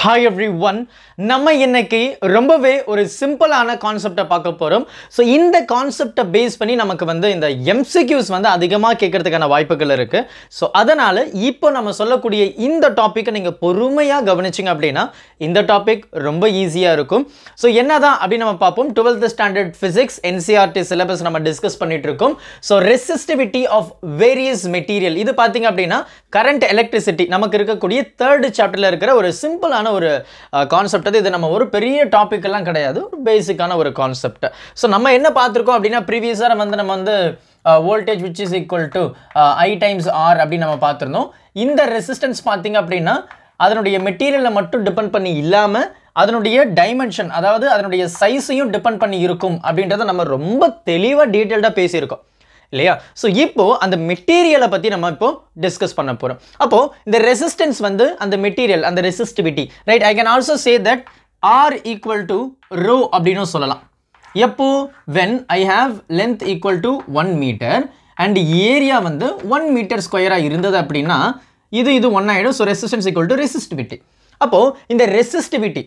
Hi every one நம்ம இன்னைக்கு ரொம்பவே ஒரு சிம்பிளான கான்செப்டை பார்க்க போகிறோம் ஸோ இந்த கான்செப்டை பேஸ் பண்ணி நமக்கு வந்து இந்த எம்சிக்யூஸ் வந்து அதிகமாக கேட்கறதுக்கான வாய்ப்புகள் இருக்குது ஸோ அதனால் இப்போ நம்ம சொல்லக்கூடிய இந்த டாப்பிக்கை நீங்கள் பொறுமையாக கவனிச்சிங்க அப்படின்னா இந்த டாபிக் ரொம்ப ஈஸியாக இருக்கும். ஸோ என்ன தான் அப்படின்னு நம்ம பார்ப்போம். Twelfth standard physics NCERT syllabus நம்ம டிஸ்கஸ் பண்ணிட்டு இருக்கோம். So resistivity of various material இது பார்த்தீங்க அப்படின்னா கரண்ட் எலக்ட்ரிசிட்டி நமக்கு இருக்கக்கூடிய தேர்ட் சாப்டரில் இருக்கிற ஒரு சிம்பிளான ஒரு கான்செப்ட் அது இது நம்ம ஒரு பெரிய டாப்பிக்கெல்லாம் கிடையாது. ஒரு பேசிக்கான ஒரு கான்செப்ட் ஸோ நம்ம என்ன பார்த்துருக்கோம் அப்படின்னா ப்ரீவியஸாக வந்து நம்ம வந்து voltage which is equal to I times R அப்படின்னு நம்ம பார்த்துருந்தோம். இந்த ரெசிஸ்டன்ஸ் பார்த்தீங்க அப்படின்னா அதனுடைய மெட்டீரியலை மட்டும் டிபெண்ட் பண்ணி இல்லாமல் அதனுடைய டைமென்ஷன் அதாவது அதனுடைய சைஸையும் டிபெண்ட் பண்ணி இருக்கும் அப்படின்றத நம்ம ரொம்ப தெளிவாக டீட்டெயில்டாக பேசியிருக்கோம். இல்லையா? ஸோ இப்போது அந்த மெட்டீரியலை பற்றி நம்ம இப்போ டிஸ்கஸ் பண்ண போகிறோம் அப்போது இந்த ரெசிஸ்டன்ஸ் வந்து அந்த மெட்டீரியல் அந்த resistivity right I can also say that R equal to rho அப்படின்னு சொல்லலாம். எப்போ? When I have length equal to one metre and area வந்து ஒன் மீட்டர் ஸ்கொயராக இருந்தது அப்படின்னா இது இது ஒன் ஆகிடும் so resistance equal to resistivity அப்போது இந்த ரெசிஸ்டிவிட்டி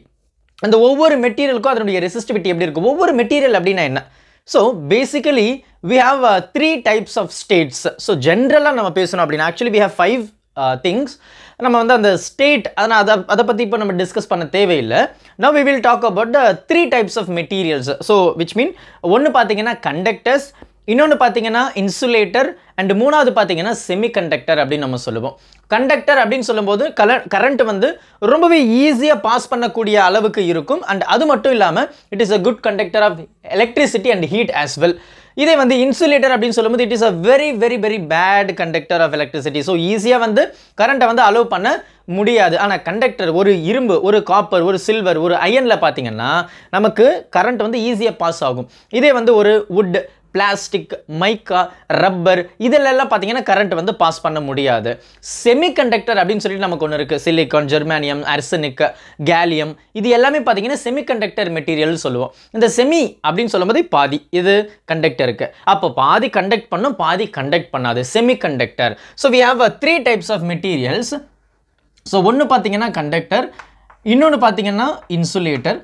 அந்த ஒவ்வொரு மெட்டீரியலுக்கும் அதனுடைய ரெசிஸ்டிவிட்டி எப்படி இருக்கும்? ஒவ்வொரு மெட்டீரியல் அப்படின்னா என்ன? So basically we have three types of states so ஜென்ரலாக நம்ம பேசணும் அப்படின்னா actually we have five things நம்ம வந்து அந்த ஸ்டேட் அதனால் அதை அதை பற்றி இப்போ நம்ம டிஸ்கஸ் பண்ண தேவையில்லை. Now we will talk about the three types of materials so which mean ஒன்று பார்த்தீங்கன்னா கண்டக்டர்ஸ் இன்னொன்று பார்த்தீங்கன்னா இன்சுலேட்டர் அண்ட் மூணாவது பார்த்தீங்கன்னா செமிகண்டக்டர் அப்படின்னு நம்ம சொல்லுவோம். கண்டக்டர் அப்படின்னு சொல்லும்போது கல கரண்ட் வந்து ரொம்பவே ஈஸியாக பாஸ் பண்ணக்கூடிய அளவுக்கு இருக்கும். அண்ட் அது மட்டும் இல்லாமல் it is a good conductor of electricity and heat as well இதே வந்து இன்சுலேட்டர் அப்படின்னு சொல்லும்போது it is a very very very bad conductor of electricity so ஈஸியாக வந்து கரண்ட்டை வந்து அலோவ் பண்ண முடியாது. ஆனால் கண்டக்டர் ஒரு இரும்பு ஒரு காப்பர் ஒரு சில்வர் ஒரு அயனில் பார்த்தீங்கன்னா நமக்கு கரண்ட் வந்து ஈஸியாக பாஸ் ஆகும். இதே வந்து ஒரு வுட் பிளாஸ்டிக் மைக்கா ரப்பர் இதிலெல்லாம் பார்த்தீங்கன்னா கரண்ட் வந்து பாஸ் பண்ண முடியாது. செமிகண்டக்டர் அப்படின்னு சொல்லிட்டு நமக்கு ஒன்று இருக்குது சிலிக்கான் ஜெர்மானியம் அர்சனிக் கேலியம் இது எல்லாமே பார்த்தீங்கன்னா செமிகண்டக்டர் மெட்டீரியல் சொல்லுவோம். இந்த செமி அப்படின்னு சொல்லும்போது பாதி இது கண்டக்டருக்கு அப்போ பாதி கண்டக்ட் பண்ணும் பாதி கண்டக்ட் பண்ணாது. Semiconductor so we have three types of materials so ஒன்று பார்த்தீங்கன்னா கண்டக்டர் இன்னொன்று பார்த்தீங்கன்னா இன்சுலேட்டர்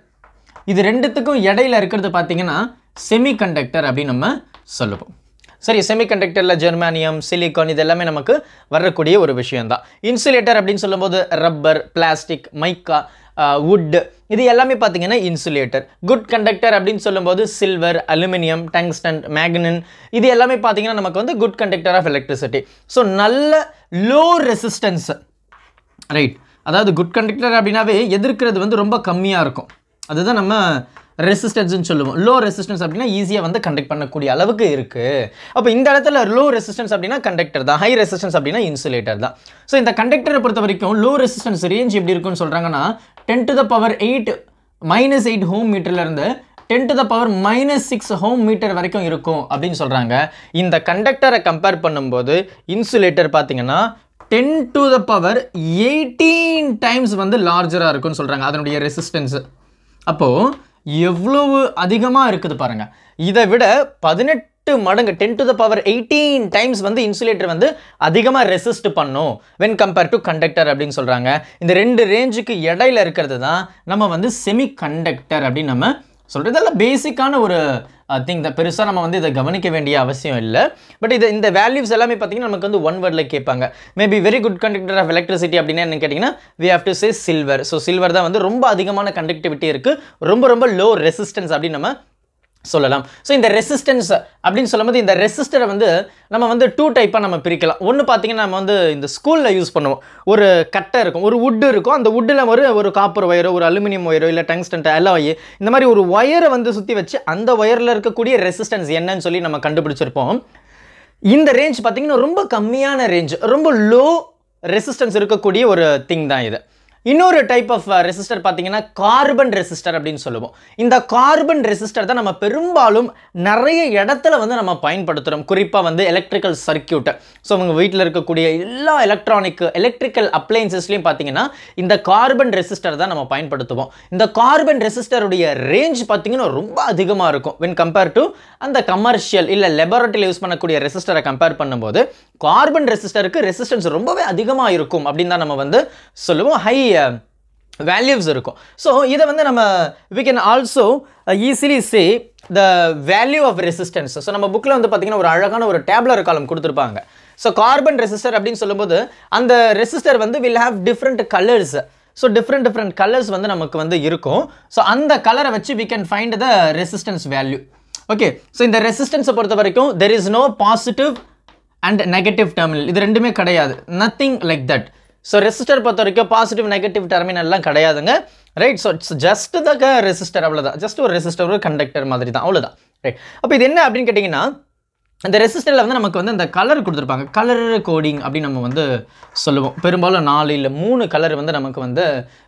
இது ரெண்டுத்துக்கும் இடையில இருக்கிறது பார்த்தீங்கன்னா செமிகண்டக்டர் அப்படின்னு நம்ம சொல்லுவோம். சரி செமிகண்டக்டரில் ஜெர்மானியம் சிலிக்கான் இது எல்லாமே நமக்கு வரக்கூடிய ஒரு விஷயம்தான். இன்சுலேட்டர் அப்படின்னு சொல்லும்போது ரப்பர் பிளாஸ்டிக் மைக்கா வுட்டு இது எல்லாமே பார்த்தீங்கன்னா இன்சுலேட்டர் குட் கண்டக்டர் அப்படின்னு சொல்லும்போது சில்வர் அலுமினியம் டங்ஸ்டன் மேக்னன் இது எல்லாமே பார்த்தீங்கன்னா நமக்கு வந்து good conductor of electricity so நல்ல லோ ரெசிஸ்டன்ஸ் ரைட் அதாவது குட் கண்டக்டர் அப்படின்னாவே எதிர்க்கிறது வந்து ரொம்ப கம்மியாக இருக்கும். அதுதான் நம்ம ரெசிஸ்டன்ஸ்னு சொல்லுவோம். லோ ரெசிஸ்டன்ஸ் அப்படின்னா ஈஸியாக வந்து கண்டக்ட் பண்ணக்கூடிய அளவுக்கு இருக்குது அப்போ இந்த இடத்துல லோ ரெசிஸ்டன்ஸ் அப்படின்னா கண்டக்டர் தான். ஹை ரெசிஸ்டன்ஸ் அப்படின்னா இன்சுலேட்டர் தான். ஸோ இந்த கண்டக்டரை பொறுத்த வரைக்கும் லோ ரெசிஸ்டன்ஸ் ரேஞ்ச் எப்படி இருக்குன்னு சொல்கிறாங்கன்னா ten to the power eight minus eight ohm மீட்டர்லேருந்து ten to the power minus six ohm metre வரைக்கும் இருக்கும் அப்படின்னு சொல்கிறாங்க இந்த கண்டக்டரை கம்பேர் பண்ணும்போது இன்சுலேட்டர் பார்த்தீங்கன்னா ten to the power eighteen times வந்து லார்ஜராக இருக்குன்னு சொல்கிறாங்க அதனுடைய ரெசிஸ்டன்ஸு அப்போது எவ்வளவு அதிகமாக இருக்குது பாருங்கள் இதை விட பதினெட்டு மடங்கு ten to the power eighteen times வந்து இன்சுலேட்டர் வந்து அதிகமாக ரெசிஸ்ட் பண்ணும். வென் கம்பேர் டு கண்டக்டர் அப்படின்னு சொல்கிறாங்க இந்த ரெண்டு ரேஞ்சுக்கு இடையில இருக்கிறது தான் நம்ம வந்து செமி கண்டக்டர் அப்படின்னு நம்ம சொல்கிறது இதெல்லாம் பேசிக்கான ஒரு uh, திங் தான். பெருசாக நம்ம வந்து இதை கவனிக்க வேண்டிய அவசியம் இல்லை. பட் இது இந்த வேல்யூஸ் எல்லாமே பார்த்தீங்கன்னா நமக்கு வந்து ஒன் வேர்டில் கேட்பாங்க. Maybe very good conductor of electricity அப்படின்னா என்ன கேட்டிங்கன்னா we have to say silver so silver தான் வந்து ரொம்ப அதிகமான கண்டக்டிவிட்டி இருக்குது ரொம்ப ரொம்ப லோ ரெசிஸ்டன்ஸ் அப்படின்னு நம்ம சொல்லலாம். ஸோ இந்த ரெசிஸ்டன்ஸ் அப்படின்னு சொல்லும்போது இந்த ரெசிஸ்டரை வந்து நம்ம வந்து டூ டைப்பாக நம்ம பிரிக்கலாம். ஒன்று பார்த்தீங்கன்னா நம்ம வந்து இந்த ஸ்கூலில் யூஸ் பண்ணுவோம். ஒரு கட்டை இருக்கும் ஒரு வுட்டு இருக்கும். அந்த வுட்டில் ஒரு ஒரு காப்பர் ஒயரோ ஒரு அலுமினியம் ஒயரோ இல்லை டங்ஸ்டன்ட் அலாய் இந்த மாதிரி ஒரு ஒயரை வந்து சுற்றி வச்சு அந்த ஒயரில் இருக்கக்கூடிய ரெசிஸ்டன்ஸ் என்னன்னு சொல்லி நம்ம கண்டுபிடிச்சிருப்போம். இந்த ரேஞ்ச் பார்த்தீங்கன்னா ரொம்ப கம்மியான ரேஞ்ச் ரொம்ப லோ ரெசிஸ்டன்ஸ் இருக்கக்கூடிய ஒரு திங் தான் இது. இன்னொரு டைப் ஆஃப் ரெசிஸ்டர் பார்த்தீங்கன்னா கார்பன் ரெசிஸ்டர் அப்படின்னு சொல்லுவோம். இந்த கார்பன் ரெசிஸ்டர் தான் நம்ம பெரும்பாலும் நிறைய இடத்துல வந்து நம்ம பயன்படுத்துகிறோம் குறிப்பாக வந்து எலக்ட்ரிக்கல் சர்க்கியூட்டை ஸோ அவங்க வீட்டில் இருக்கக்கூடிய எல்லா எலக்ட்ரானிக் எலக்ட்ரிக்கல் அப்ளைன்சஸ்லையும் பார்த்தீங்கன்னா இந்த கார்பன் ரெசிஸ்டர் தான் நம்ம பயன்படுத்துவோம். இந்த கார்பன் ரெசிஸ்டருடைய ரேஞ்ச் பார்த்தீங்கன்னா ரொம்ப அதிகமாக இருக்கும். வென் கம்பேர் டு அந்த கமர்ஷியல் இல்லை லெபரட்டரியில் யூஸ் பண்ணக்கூடிய ரெசிஸ்டரை கம்பேர் பண்ணும்போது கார்பன் ரெசிஸ்டருக்கு ரெசிஸ்டன்ஸ் ரொம்பவே அதிகமாக இருக்கும் அப்படின்னு தான் நம்ம வந்து சொல்லுவோம். ஹை வேல்யூஸ் இருக்கும். ஸோ இதை வந்து நம்ம we can also easily say the value of resistance so நம்ம புக்கில் வந்து பார்த்தீங்கன்னா ஒரு அழகான ஒரு டேப்லர் காலம் கொடுத்துருப்பாங்க. ஸோ கார்பன் ரெசிஸ்டர் அப்படின்னு சொல்லும்போது அந்த ரெசிஸ்டர் வந்து will have different colours so different different colours வந்து நமக்கு வந்து இருக்கும். ஸோ அந்த கலரை வச்சு we can find the resistance value okay so இந்த ரெசிஸ்டன்ஸை பொறுத்த வரைக்கும் there is no positive and negative terminal இது ரெண்டுமே கிடையாது. Nothing like that so resistor பொறுத்த வரைக்கும் பாசிட்டிவ் நெகட்டிவ் டெர்மினல்லாம் கிடையாதுங்க. Right so it's just the resistor அவ்வளோதான் ஜஸ்ட் ஒரு ரெசிஸ்டர் ஒரு கண்டக்டர் மாதிரி தான் அவ்வளோதான் ரைட் அப்போ இது என்ன அப்படின்னு கேட்டிங்கன்னா இந்த ரெசிஸ்டரில் வந்து நமக்கு வந்து இந்த கலர் கொடுத்துருப்பாங்க. கலர் கோடிங் அப்படின்னு நம்ம வந்து சொல்லுவோம். பெரும்பாலும் நாலு இல்லை மூணு கலர் வந்து நமக்கு வந்து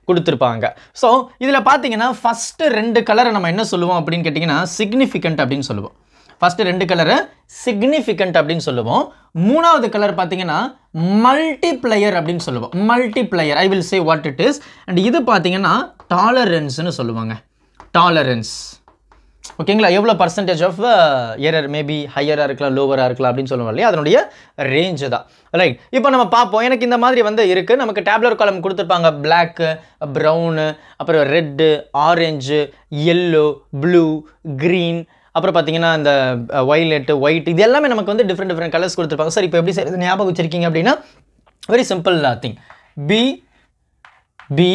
கொடுத்துருப்பாங்க. ஸோ இதில் பார்த்தீங்கன்னா ஃபஸ்ட்டு ரெண்டு கலரை நம்ம என்ன சொல்லுவோம் அப்படின்னு கேட்டிங்கன்னா சிக்னிஃபிகண்ட் அப்படின்னு சொல்லுவோம். ஃபஸ்ட்டு ரெண்டு கலரு சிக்னிஃபிகண்ட் அப்படின்னு சொல்லுவோம். மூணாவது கலர் பார்த்தீங்கன்னா மல்டிப்ளையர் அப்படின்னு சொல்லுவோம். Multiplier I will say what it is and இது பார்த்தீங்கன்னா டாலரன்ஸ்னு சொல்லுவாங்க. டாலரன்ஸ் ஓகேங்களா எவ்வளோ பர்சன்டேஜ் ஆஃப் எரர் மேபி ஹையராக இருக்கலாம் லோவராக இருக்கலாம் அப்படின்னு சொல்லுவோம் இல்லையா? அதனுடைய ரேஞ்சு தான். ரைட் இப்போ நம்ம பார்ப்போம். எனக்கு இந்த மாதிரி வந்து இருக்குது நமக்கு டேப்லர் காலம் கொடுத்துருப்பாங்க. பிளாக்கு ப்ரௌனு அப்புறம் red orange yellow blue green அப்புறம் பார்த்தீங்கன்னா இந்த ஒய்லெட்டு ஒயிட் இது எல்லாமே நமக்கு வந்து டிஃப்ரெண்ட் டிஃப்ரெண்ட் கலர்ஸ் கொடுத்துருப்பாங்க. சார் இப்போ எப்படி சார் ஞாபகம் வச்சிருக்கீங்க அப்படின்னா very simple thing B B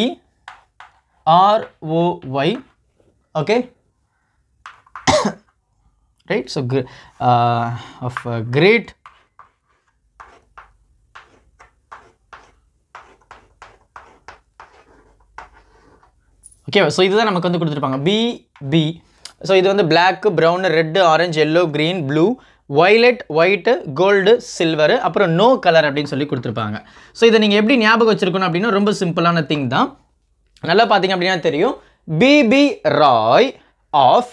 R O Y okay right? So gr- uh, of uh, great okay so இதுதான் நமக்கு வந்து கொடுத்துருப்பாங்க. பி பி ஸோ இது வந்து black brown red orange yellow green blue violet white gold silver அப்புறம் no colour அப்படின்னு சொல்லி கொடுத்துருப்பாங்க. ஸோ இதை நீங்கள் எப்படி ஞாபகம் வச்சுருக்கணும் அப்படின்னா ரொம்ப சிம்பிளான திங் தான். நல்லா பார்த்தீங்க அப்படின்னா தெரியும். B B Roy of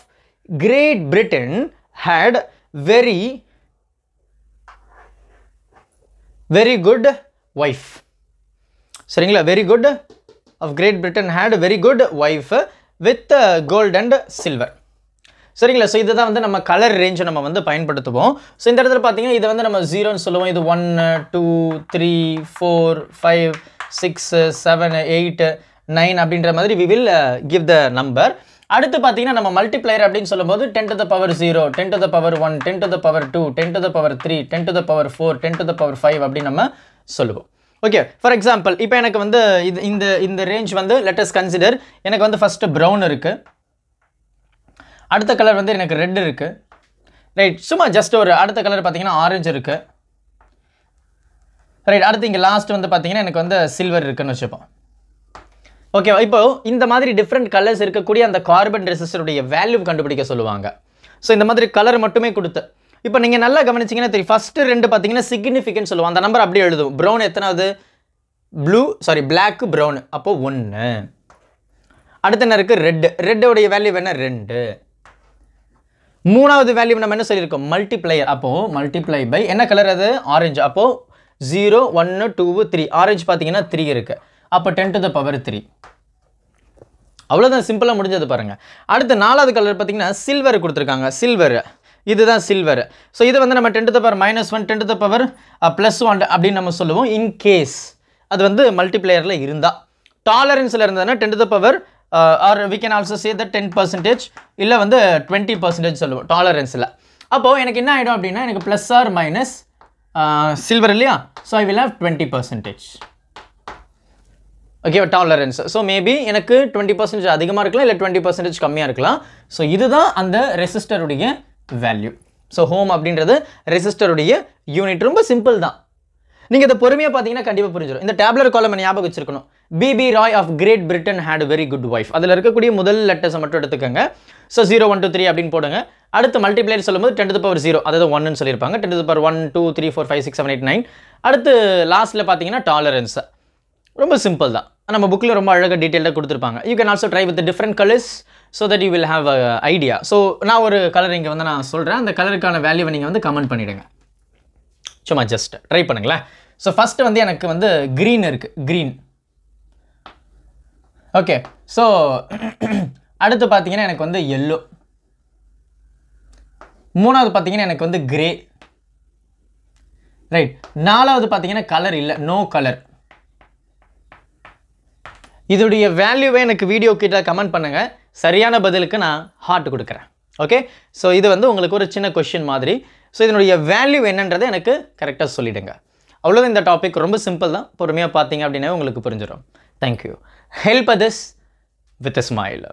Great Britain had very very good wife சரிங்களா? Very good of Great Britain had very good wife with gold and silver சரிங்களா? ஸோ இதுதான் வந்து நம்ம கலர் ரேஞ்சை நம்ம வந்து பயன்படுத்துவோம். ஸோ இந்த இடத்துல பார்த்தீங்கன்னா இதை வந்து நம்ம ஜீரோன்னு சொல்லுவோம். இது one two three four five six seven eight nine அப்படின்ற மாதிரி we will give the number அடுத்து பார்த்தீங்கன்னா நம்ம மல்டிப்ளையர் அப்படின்னு சொல்லும்போது ten to the power zero ten to the power one ten to the power two ten to the power three ten to the power four ten to the power five அப்படின்னு நம்ம சொல்லுவோம். Okay for example இப்போ எனக்கு வந்து இது இந்த இந்த range வந்து லெட்டஸ்ட் கன்சிடர் எனக்கு வந்து ஃபஸ்ட்டு ப்ரௌன் இருக்குது அடுத்த கலர் வந்து எனக்கு ரெட் இருக்குது ரைட் சும்மா ஜஸ்ட் ஒரு அடுத்த கலர் பார்த்தீங்கன்னா ஆரஞ்சு இருக்குது ரைட் அடுத்து இங்கே லாஸ்ட் வந்து பார்த்தீங்கன்னா எனக்கு வந்து சில்வர் இருக்குன்னு வச்சுப்போம். ஓகே இப்போ இந்த மாதிரி டிஃப்ரெண்ட் கலர்ஸ் இருக்கக்கூடிய அந்த கார்பன் ரெசிஸ்டருடைய வேல்யூ கண்டுபிடிக்க சொல்லுவாங்க. ஸோ இந்த மாதிரி கலர் மட்டுமே கொடுத்து. இப்போ நீங்கள் நல்லா கவனிச்சிங்கன்னா தெரியும் ஃபஸ்ட்டு ரெண்டு பார்த்தீங்கன்னா சிக்னிஃபிகன்ட் சொல்லுவோம் அந்த நம்பர் அப்படியே எழுதுவோம். ப்ரௌன் எத்தனாவது? ப்ளூ சாரி பிளாக்கு ப்ரௌன் அப்போது ஒன்று அடுத்து என்ன இருக்குது ரெட்டு ரெட்டோடைய வேல்யூ வேணால் ரெண்டு. மூணாவது வேல்யூ நம்ம என்ன சொல்லியிருக்கோம்? மல்டிப்ளையர் அப்போது மல்டிப்ளை பை என்ன கலர் அது? ஆரஞ்சு அப்போது ஜீரோ ஒன்று டூ த்ரீ ஆரஞ்சு பார்த்தீங்கன்னா த்ரீ இருக்குது அப்போ ten to the power three அவ்வளோதான் சிம்பிளாக முடிஞ்சது பாருங்கள் அடுத்து நாலாவது கலர் பார்த்தீங்கன்னா சில்வர் கொடுத்துருக்காங்க. சில்வர் இதுதான் சில்வர் ஸோ இது வந்து நம்ம ten to the power minus one ten to the power plus one அப்படின்னு நம்ம சொல்லுவோம். இன் கேஸ் அது வந்து மல்டிப்ளேயரில் இருந்தால் டாலரன்ஸில் இருந்ததுன்னா ten to the power or we can also say the ten percentage இல்லை வந்து டுவெண்ட்டி பர்சன்டேஜ் சொல்லுவோம் டாலரன்ஸில் அப்போது எனக்கு என்ன ஆகிடும் அப்படின்னா எனக்கு ப்ளஸ் ஆர் மைனஸ் சில்வர் இல்லையா? So I will have twenty percentage okay tolerance so maybe எனக்கு டுவெண்ட்டி பர்சன்டேஜ் அதிகமாக இருக்கலாம் இல்லை டுவெண்ட்டி பர்சன்டேஜ் கம்மியாக இருக்கலாம். ஸோ இதுதான் அந்த ரெசிஸ்டருடைய வேல்யூ ஸோ ஹோம் அப்படின்றது ரெசிஸ்டருடைய யூனிட் ரொம்ப சிம்பிள் தான். நீங்கள் இதை பொறுமையாக பார்த்தீங்கன்னா கண்டிப்பாக புரிஞ்சிடும் இந்த டேப்லர் காலம் ஞாபகம் வச்சிருக்கணும். B B Roy of Great Britain had very good wife அதில் இருக்கக்கூடிய முதல் லெட்டர்ஸை மட்டும் எடுத்துக்கோங்க. So zero one two three அப்படின்னு போடுங்க. அடுத்து மல்டிப்ளையர் சொல்லும்போது டென் டு பவர் ஜீரோ அதாவது ஒன்னு சொல்லியிருப்பாங்க. Ten to power one two three four five six seven eight nine அடுத்து லாஸ்ட்டில் பார்த்தீங்கன்னா டாலரன்ஸ் ரொம்ப சிம்பிள் தான். நம்ம புக்கில் ரொம்ப அழகாக டீட்டெயிலாக கொடுத்துருப்பாங்க. You can also try with different colours so that you will have a idea so நான் ஒரு கலர் இங்கே வந்து நான் சொல்கிறேன் அந்த கலருக்கான வேல்யூவை நீங்கள் வந்து கமெண்ட் பண்ணிவிடுங்க சும்மா ஜஸ்ட் ட்ரை பண்ணுங்களேன். ஸோ ஃபஸ்ட்டு வந்து எனக்கு வந்து க்ரீன் இருக்குது க்ரீன் ஓகே ஸோ அடுத்து பார்த்தீங்கன்னா எனக்கு வந்து எல்லோ மூணாவது பார்த்தீங்கன்னா எனக்கு வந்து கிரே ரைட் நாலாவது பார்த்தீங்கன்னா கலர் இல்லை. நோ கலர் இதோடைய வேல்யூவை எனக்கு வீடியோ கிட்ட கமெண்ட் பண்ணுங்கள் சரியான பதிலுக்கு நான் ஹார்ட் கொடுக்குறேன். ஓகே ஸோ இது வந்து உங்களுக்கு ஒரு சின்ன கொஷின் மாதிரி. ஸோ இதனுடைய வேல்யூ என்னன்றதை எனக்கு கரெக்டாக சொல்லிவிடுங்க அவ்வளோதான் இந்த டாபிக் ரொம்ப சிம்பிள் தான். பொறுமையாக பார்த்தீங்க அப்படின்னா உங்களுக்கு புரிஞ்சிடும் thank you help this with smile